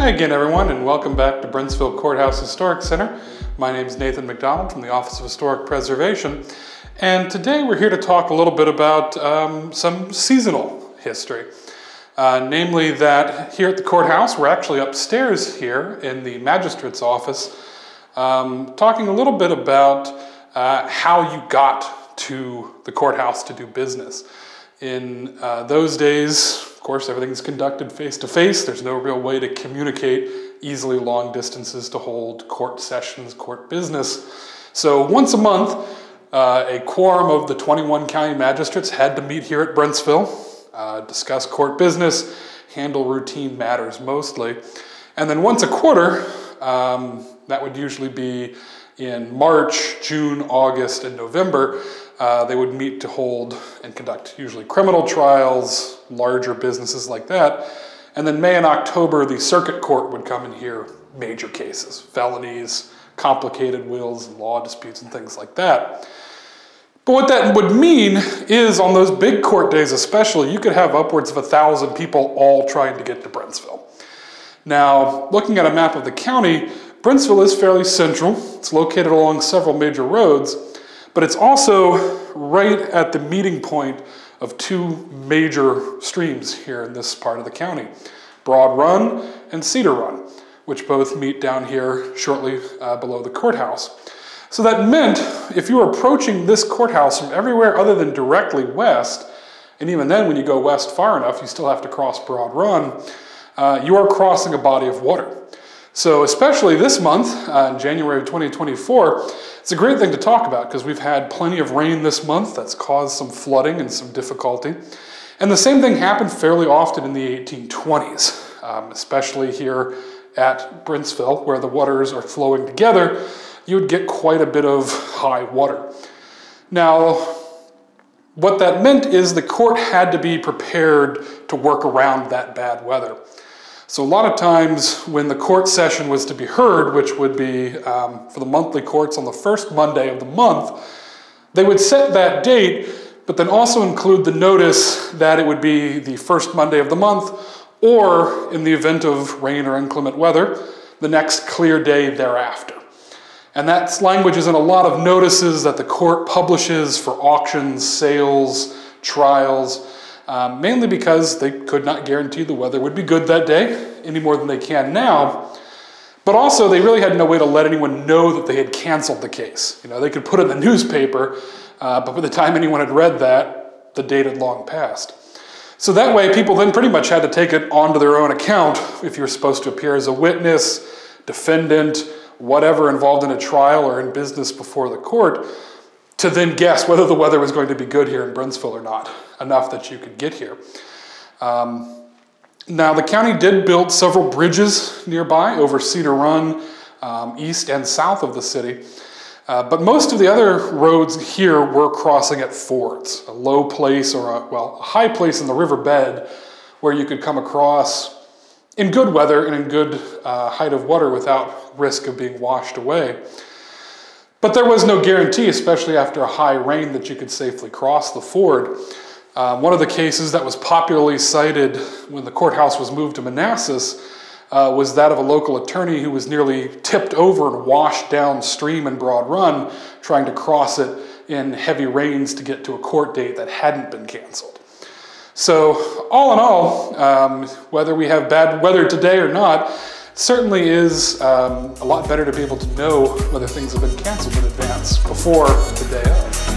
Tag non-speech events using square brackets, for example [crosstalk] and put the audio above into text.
Hi again, everyone, and welcome back to Brentsville Courthouse Historic Center. My name is Nathan McDonald from the Office of Historic Preservation, and today we're here to talk a little bit about um, some seasonal history. Uh, namely, that here at the courthouse, we're actually upstairs here in the magistrate's office, um, talking a little bit about uh, how you got to the courthouse to do business. In uh, those days, of course, everything's conducted face to face. There's no real way to communicate easily long distances to hold court sessions, court business. So once a month, uh, a quorum of the 21 county magistrates had to meet here at Brentsville, uh, discuss court business, handle routine matters mostly. And then once a quarter, um, that would usually be in March, June, August, and November, uh, they would meet to hold and conduct usually criminal trials, larger businesses like that. And then May and October, the circuit court would come and hear major cases, felonies, complicated wills law disputes and things like that. But what that would mean is on those big court days especially, you could have upwards of a thousand people all trying to get to Brentsville. Now, looking at a map of the county, Brentsville is fairly central. It's located along several major roads, but it's also right at the meeting point of two major streams here in this part of the county, Broad Run and Cedar Run, which both meet down here shortly uh, below the courthouse. So that meant if you were approaching this courthouse from everywhere other than directly west, and even then when you go west far enough, you still have to cross Broad Run, uh, you are crossing a body of water. So especially this month, uh, January of 2024, it's a great thing to talk about because we've had plenty of rain this month that's caused some flooding and some difficulty. And the same thing happened fairly often in the 1820s, um, especially here at Brentsville, where the waters are flowing together, you would get quite a bit of high water. Now, what that meant is the court had to be prepared to work around that bad weather. So a lot of times when the court session was to be heard, which would be um, for the monthly courts on the first Monday of the month, they would set that date, but then also include the notice that it would be the first Monday of the month, or in the event of rain or inclement weather, the next clear day thereafter. And that language is in a lot of notices that the court publishes for auctions, sales, trials, um, mainly because they could not guarantee the weather would be good that day any more than they can now. But also, they really had no way to let anyone know that they had canceled the case. You know, they could put it in the [laughs] newspaper, uh, but by the time anyone had read that, the date had long passed. So that way, people then pretty much had to take it onto their own account if you were supposed to appear as a witness, defendant, whatever involved in a trial or in business before the court to then guess whether the weather was going to be good here in Brentsville or not, enough that you could get here. Um, now, the county did build several bridges nearby over Cedar Run, um, east and south of the city. Uh, but most of the other roads here were crossing at fords, a low place or a, well, a high place in the riverbed where you could come across in good weather and in good uh, height of water without risk of being washed away. But there was no guarantee, especially after a high rain, that you could safely cross the ford. Uh, one of the cases that was popularly cited when the courthouse was moved to Manassas uh, was that of a local attorney who was nearly tipped over and washed downstream in Broad Run trying to cross it in heavy rains to get to a court date that hadn't been canceled. So, all in all, um, whether we have bad weather today or not, certainly is um, a lot better to be able to know whether things have been canceled in advance before the day of.